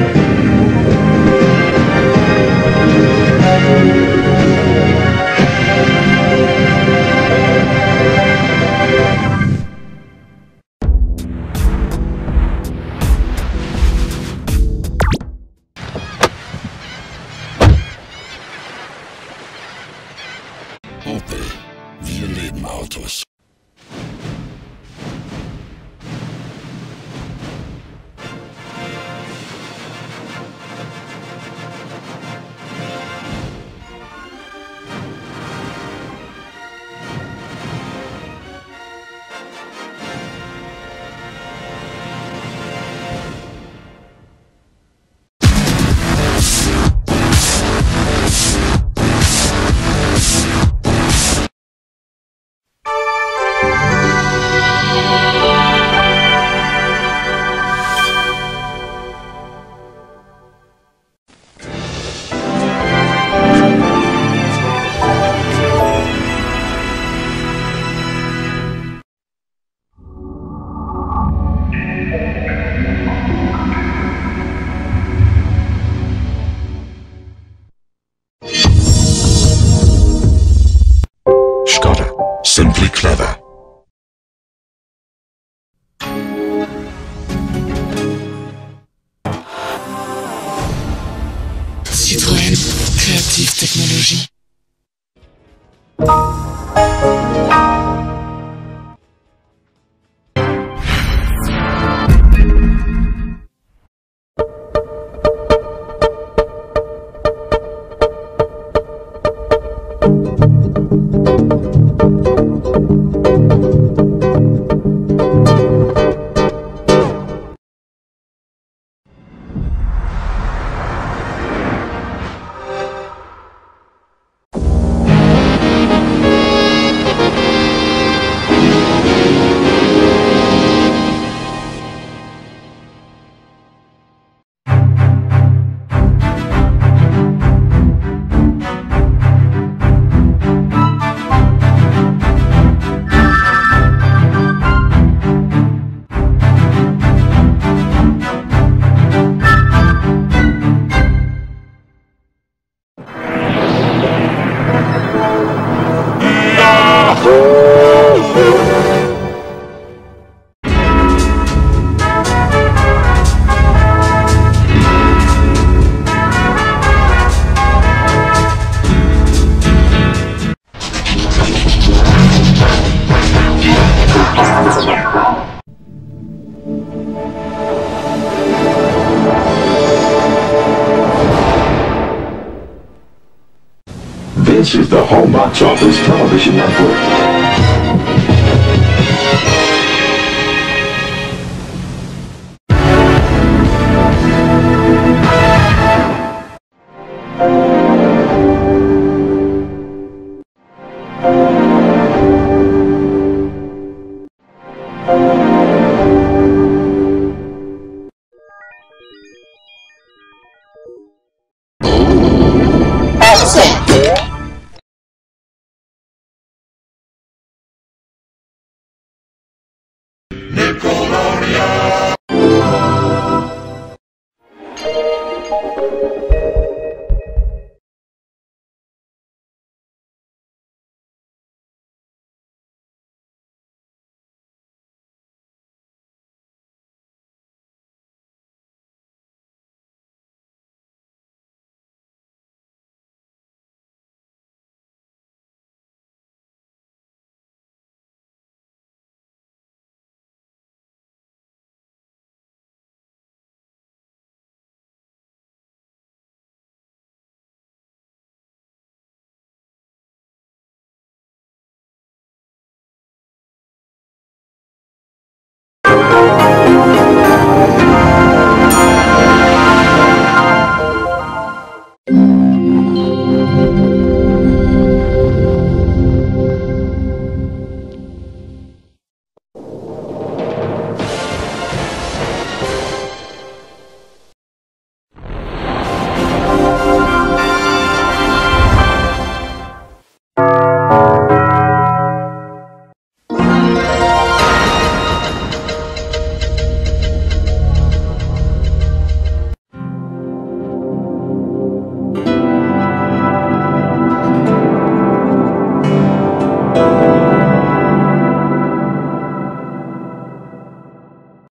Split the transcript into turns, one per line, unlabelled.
Opel, Active Technologie.
This is the Home Box Office Television Network.